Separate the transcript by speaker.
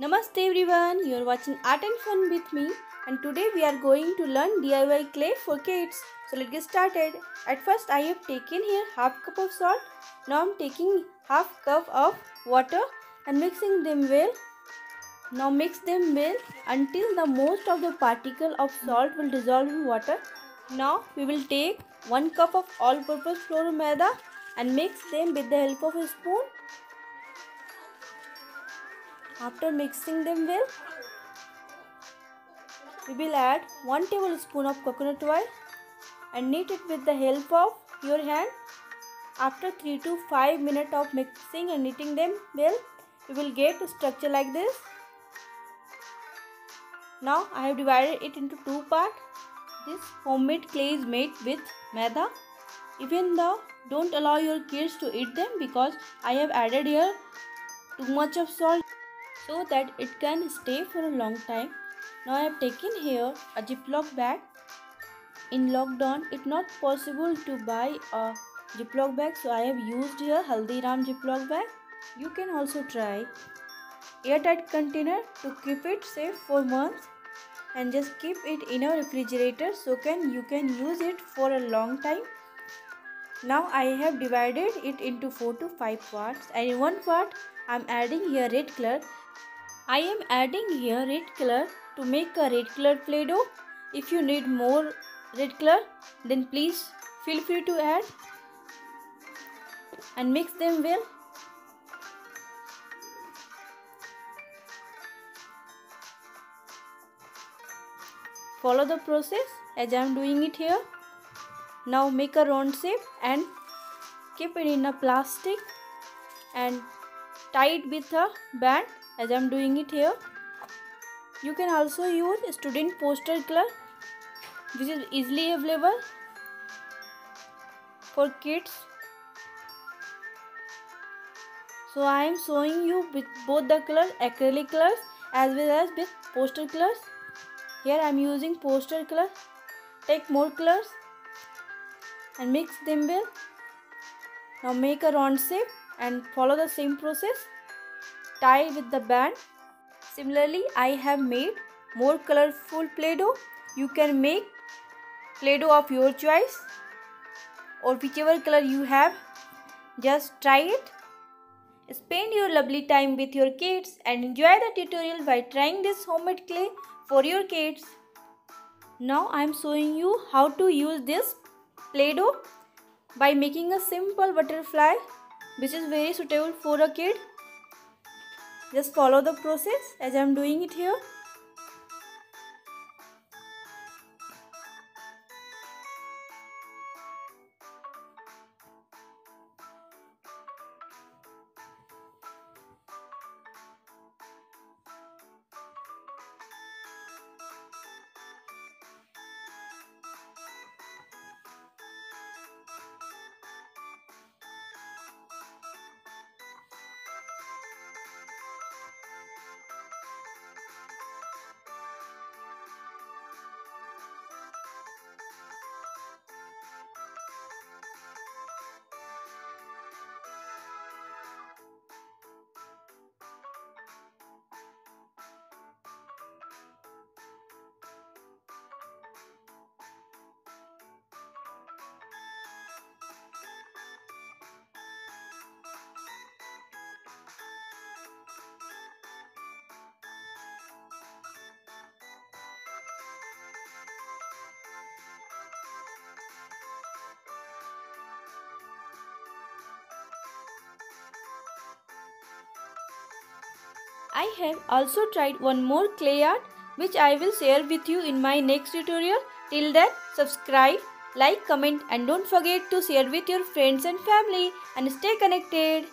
Speaker 1: Namaste everyone, you are watching Art and Fun with me and today we are going to learn DIY clay for kids. So let's get started. At first I have taken here half cup of salt. Now I am taking half cup of water and mixing them well. Now mix them well until the most of the particle of salt will dissolve in water. Now we will take 1 cup of all-purpose flour maida and mix them with the help of a spoon after mixing them well, we will add 1 tablespoon of coconut oil and knead it with the help of your hand. After 3 to 5 minutes of mixing and kneading them well, we will get a structure like this. Now I have divided it into two parts. This homemade clay is made with maida. Even though don't allow your kids to eat them because I have added here too much of salt so that it can stay for a long time. Now I have taken here a Ziploc bag. In lockdown, it's not possible to buy a Ziploc bag, so I have used here Haldiram Ziploc bag. You can also try airtight container to keep it safe for months and just keep it in a refrigerator so can you can use it for a long time. Now I have divided it into 4 to 5 parts and in one part I am adding here red color I am adding here red color to make a red color play-doh. If you need more red color then please feel free to add and mix them well. Follow the process as I am doing it here. Now make a round shape and keep it in a plastic and tie it with a band as I am doing it here. You can also use student poster color which is easily available for kids. So I am showing you with both the colors acrylic colors as well as with poster colors. Here I am using poster color. Take more colors and mix them well. Now make a round shape and follow the same process tie with the band. Similarly, I have made more colorful Play-Doh. You can make Play-Doh of your choice or whichever color you have. Just try it. Spend your lovely time with your kids and enjoy the tutorial by trying this homemade clay for your kids. Now I am showing you how to use this Play-Doh by making a simple butterfly which is very suitable for a kid. Just follow the process as I am doing it here. I have also tried one more clay art which I will share with you in my next tutorial. Till then, subscribe, like, comment and don't forget to share with your friends and family and stay connected.